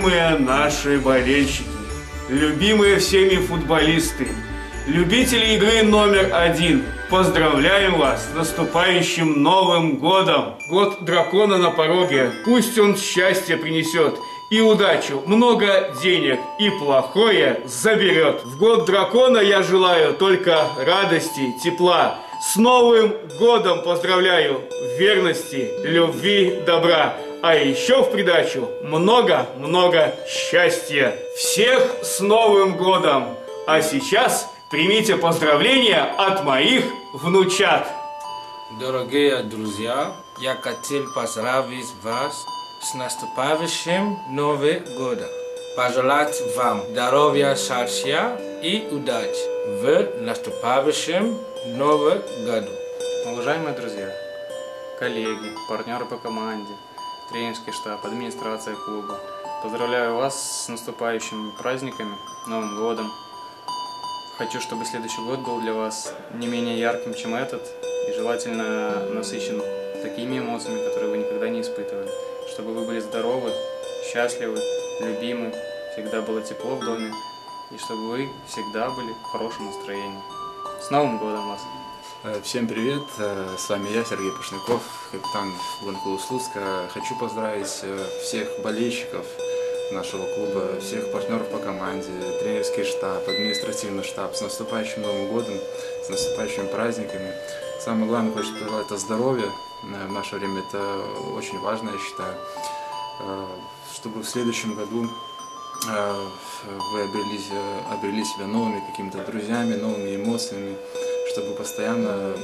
Уважаемые наши болельщики, любимые всеми футболисты, любители игры номер один, поздравляем вас с наступающим Новым Годом! Год дракона на пороге, пусть он счастье принесет и удачу, много денег и плохое заберет. В год дракона я желаю только радости, тепла, с Новым годом поздравляю! Верности, любви, добра! А еще в придачу много-много счастья! Всех с Новым годом! А сейчас примите поздравления от моих внучат! Дорогие друзья, я хотел поздравить вас с наступающим Новым годом. Пожелать вам здоровья, счастья и удачи в наступающем Новом году. Уважаемые друзья, коллеги, партнеры по команде, тренерский штаб, администрация клуба, поздравляю вас с наступающими праздниками, Новым годом. Хочу, чтобы следующий год был для вас не менее ярким, чем этот, и желательно насыщен такими эмоциями, которые вы никогда не испытывали. Чтобы вы были здоровы, счастливы, любимы, всегда было тепло в доме, и чтобы вы всегда были в хорошем настроении. С Новым годом вас! Э, Всем привет, э, с вами я, Сергей Пашняков, капитан футбольного Слуцка. Хочу поздравить э, всех болельщиков нашего клуба, всех партнеров по команде, тренерский штаб, административный штаб с наступающим Новым годом, с наступающими праздниками. Самое главное, хочу пожелать это здоровье. В наше время это очень важно, я считаю. Чтобы в следующем году вы обрели, обрели себя новыми какими-то друзьями, новыми эмоциями, чтобы постоянно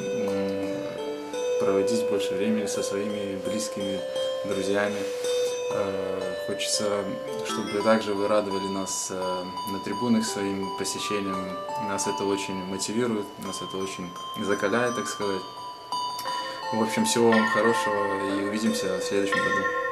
проводить больше времени со своими близкими друзьями. Хочется, чтобы также вы радовали нас на трибунах своим посещением. Нас это очень мотивирует, нас это очень закаляет, так сказать. В общем, всего вам хорошего и увидимся в следующем году.